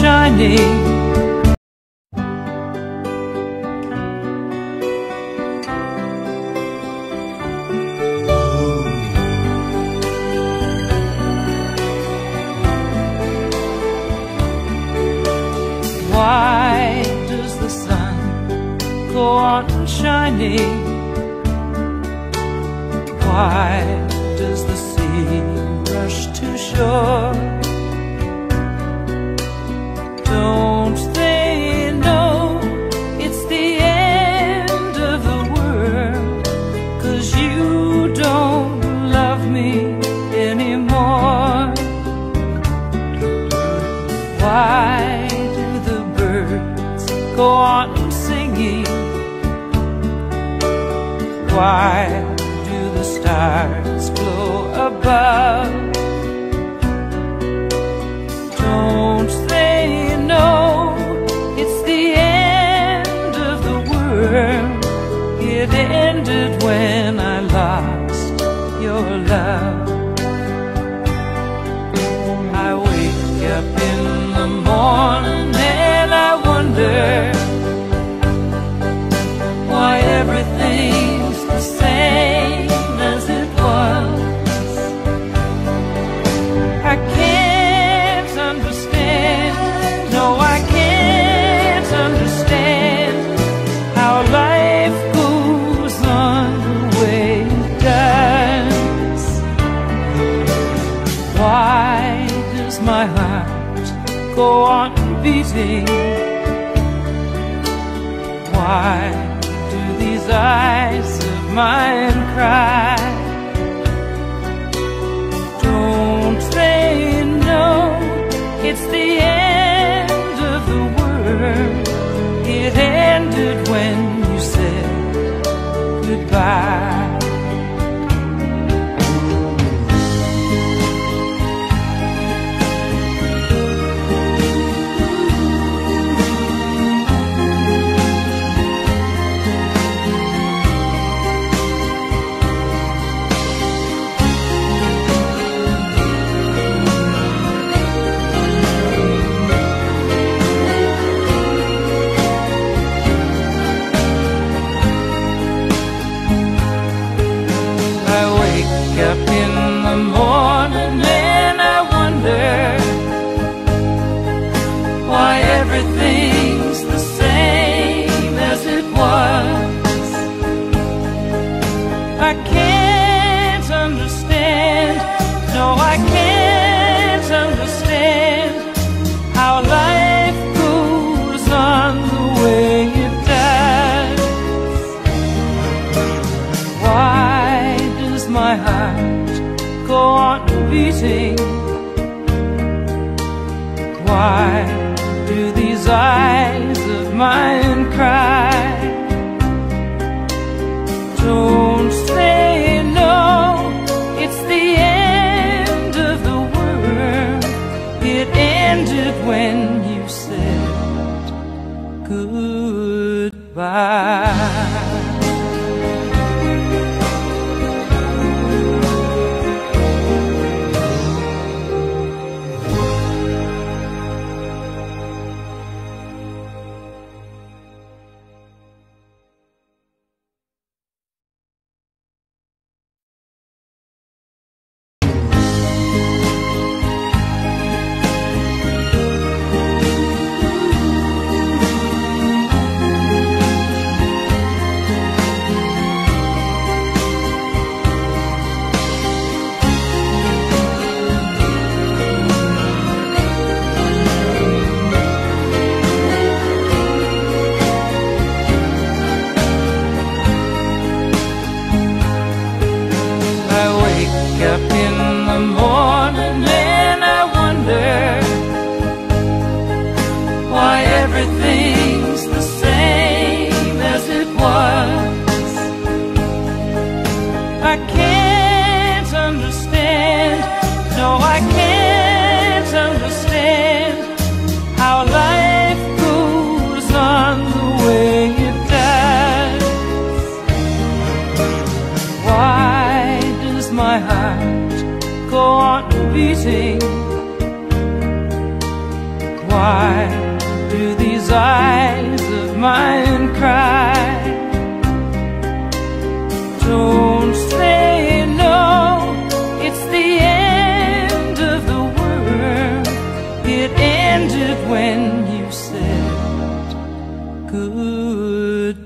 shining Why does the sun go on shining? Why does the sea rush to shore? why do the stars glow above? beating. Why do these eyes of mine cry? can't understand. No, I can't understand how life goes on the way it does. Why does my heart go on beating? Why do these eyes of mine? goodbye. up in beating. Why do these eyes of mine cry? Don't say no, it's the end of the world. It ended when you said goodbye.